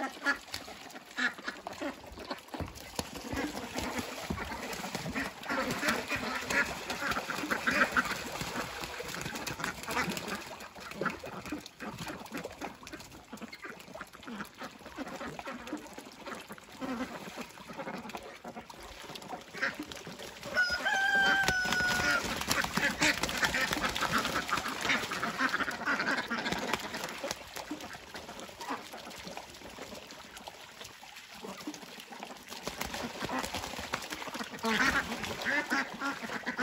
Ha ha ha! ハハハハ!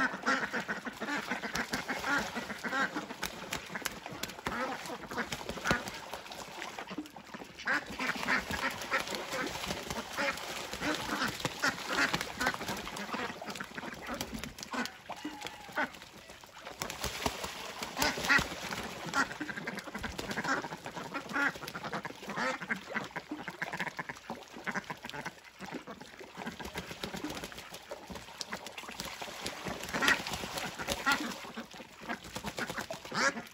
Ah!